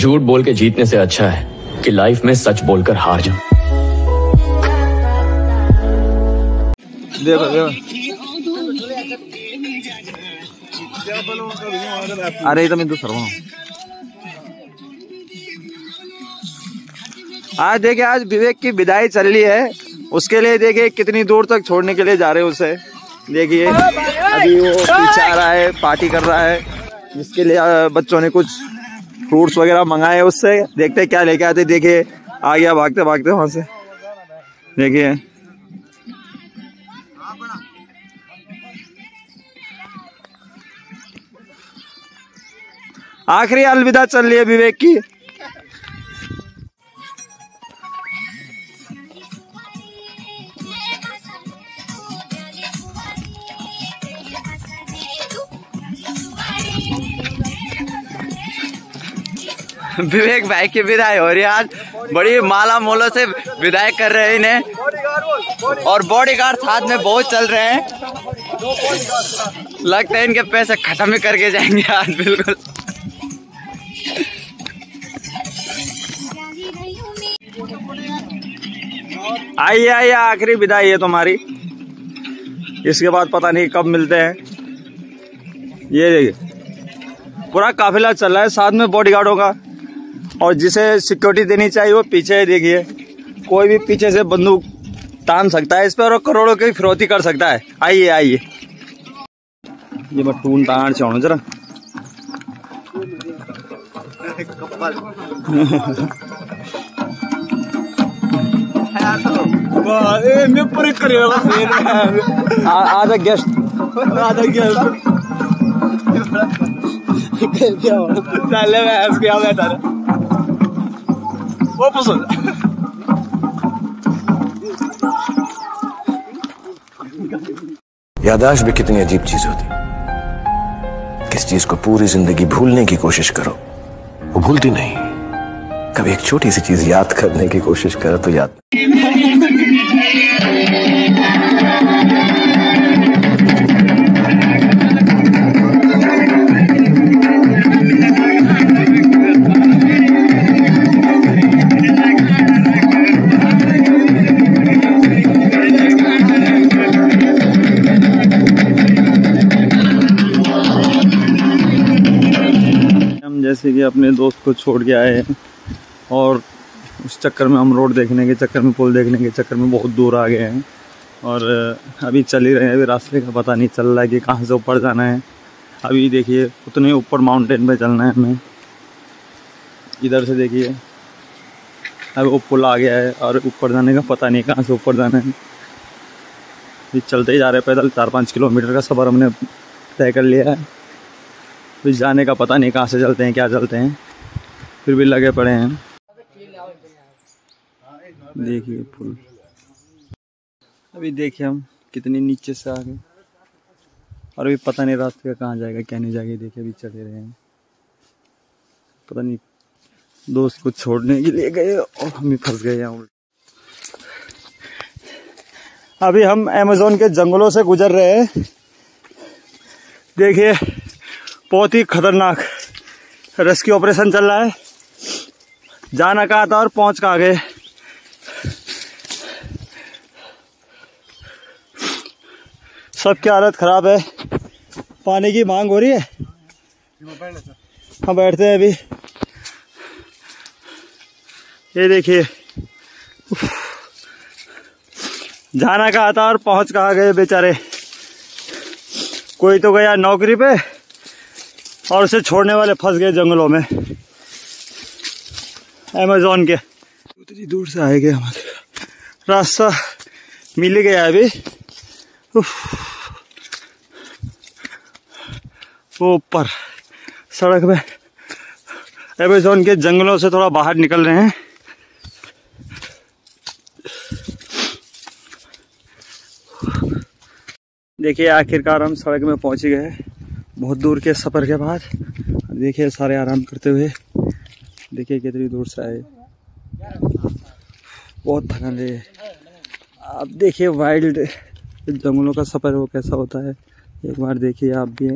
झूठ बोल के जीतने से अच्छा है कि लाइफ में सच बोलकर हार जाओ देखो देखो अरे तो मैं सर्वा आज देखिए, आज विवेक की विदाई चल रही है। उसके लिए देखिए, कितनी दूर तक छोड़ने के लिए जा रहे हैं उसे। देखिए, अभी वो पीछे आ रहा है, पार्टी कर रहा है। जिसके लिए बच्चों ने कुछ फ्रूट्स वगैरह मंगाए उससे, देखते क्या लेके आते, देखिए, आ गया, भागते भागते वहाँ से। देखिए। आखिरी अलविदा चल रही है विवेक की। विवेक भाई की विदाई हो रही है। आज बड़ी माला मोलो से विदाई कर रहे हैं इन्हें। और बॉडीगार्ड साथ में बहुत चल रहे हैं। लगता है इनके पैसे खत्म ही करके जाएँगे आज, बिल्कुल। आइए आइए, आखिरी विदाई है तुम्हारी। इसके बाद पता नहीं कब मिलते हैं। ये देखिए, पूरा काफिला चल रहा है साथ में बॉडीगार्डों का और जिसे सिक्योरिटी देनी चाहिए वो पीछे देखिए। कोई भी पीछे से बंदूक तान सकता है इस पर और करोड़ों की फिरौती कर सकता है। आइए आइए। ये मैं टून तान से जरा। आधा गेस्ट आधा गेस्ट चले मैं क्या बैठा पसंद यादाश्त भी कितनी अजीब चीज़ होती। किस चीज़ को पूरी ज़िंदगी भूलने की कोशिश करो, वो भूलती नहीं। कभी एक छोटी सी चीज़ याद करने की कोशिश करो तो याद जैसे कि अपने दोस्त को छोड़ के आए हैं। और उस चक्कर में हम रोड देखने के चक्कर में, पुल देखने के चक्कर में बहुत दूर आ गए हैं। और अभी चल ही रहे हैं। अभी रास्ते का पता नहीं चल रहा है कि कहाँ से ऊपर जाना है। अभी देखिए, उतने ऊपर माउंटेन पे चलना है हमें। इधर से देखिए अब वो पुल आ गया है और ऊपर जाने का पता नहीं कहाँ से ऊपर जाना है। अभी चलते ही जा रहे हैं। पैदल चार पाँच किलोमीटर का सफ़र हमने तय कर लिया है। फिर जाने का पता नहीं कहाँ से चलते हैं, क्या चलते हैं। फिर भी लगे पड़े हैं। देखिए फुल। अभी देखिए हम कितनी नीचे से आ गए और अभी पता नहीं रास्ते का कहाँ जाएगा, क्या नहीं जाएगा देखिए अभी चले रहे हैं। पता नहीं दोस्त को छोड़ने के लिए गए और हम ही फंस गए यहाँ। अभी हम अमेजोन के जंगलों से गुजर रहे हैं। देखिए बहुत ही खतरनाक रेस्क्यू ऑपरेशन चल रहा है। जाना कहा था और पहुँच कहा गए सबकी हालत खराब है। पानी की मांग हो रही है? हम बैठते हैं अभी। ये देखिए। जाना कहा था और पहुँच कहा गए बेचारे। कोई तो गया नौकरी पे। और उसे छोड़ने वाले फंस गए जंगलों में। अमेजोन के। उतनी दूर से आए गए हमारे। रास्ता मिल गया अभी। वो ऊपर। सड़क में। अमेजोन के जंगलों से थोड़ा बाहर निकल रहे हैं। देखिए, आखिरकार हम सड़क में पहुँच ही गए। बहुत दूर के सफ़र के बाद। देखिए सारे आराम करते हुए। देखिए कितनी दूर से आए। बहुत थकान रही है। आप देखिए वाइल्ड जंगलों का सफ़र वो कैसा होता है। एक बार देखिए आप भी।